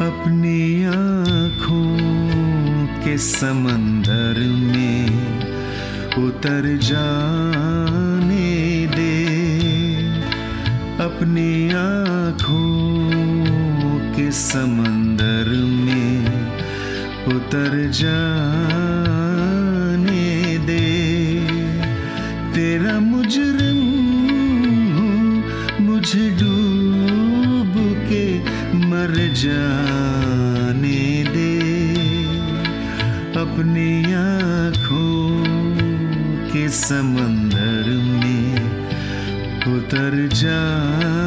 अपनी आँखों के समंदर में उतर जाने दे। अपनी आँखों के समंदर में उतर जाने दे। तेरा मुजरिम अपनी आँखों के समंदर में उतर जाने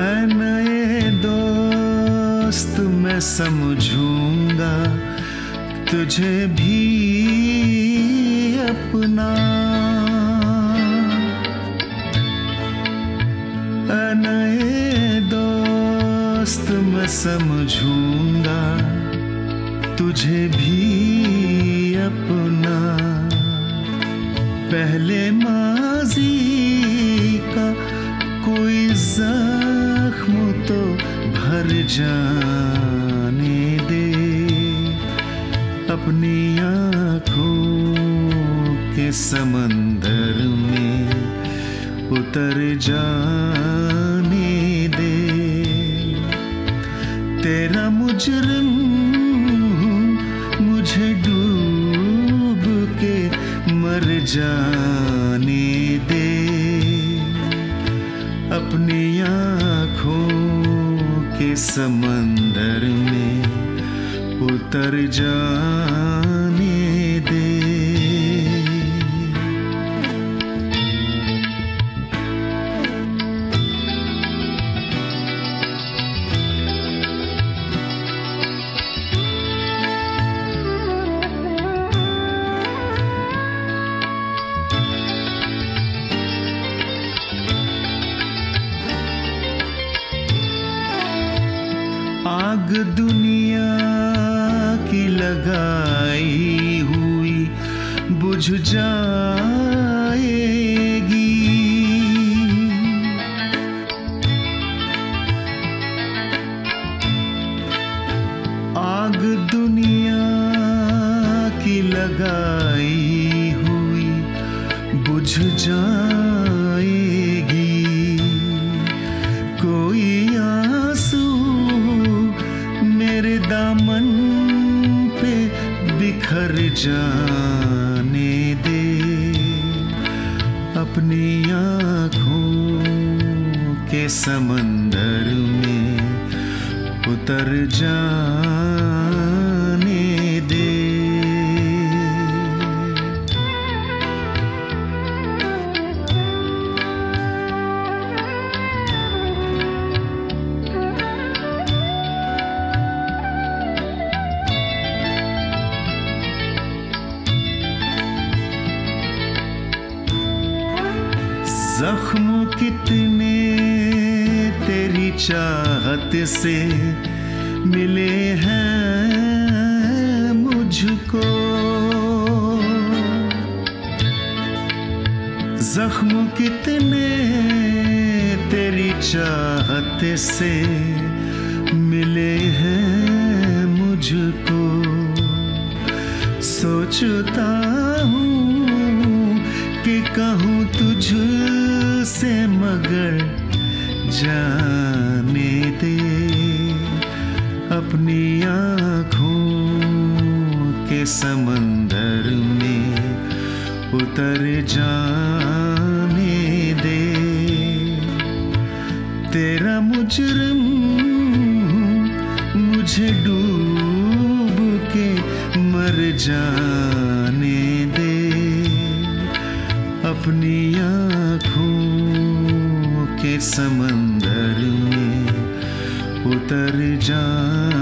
नए दोस्त, मैं समझूँगा तुझे भी अपना। नए दोस्त, मैं समझूँगा तुझे भी अपना। पहले माजी कोई जख्म तो भर जाने दे। अपनी आँखों के समंदर में उतर जाने दे। तेरा मुजरिम मुझे डूब के मर जाने समंदर में उतर जाने आग दुनिया की लगाई हुई बुझ जाएगी। आग दुनिया की लगाई हुई बुझ जाएगी जाने दे अपनी आँखों के समंदर में उतर जाने कितने तेरी चाहत से मिले हैं मुझको। जख्म कितने तेरी चाहत से मिले हैं मुझको। सोचता हूँ कि कहूँ मगर जाने दे अपनी आँखों के समंदर में उतर जाने दे। तेरा मुजरम मुझे डूब के मर जाने उतर जाने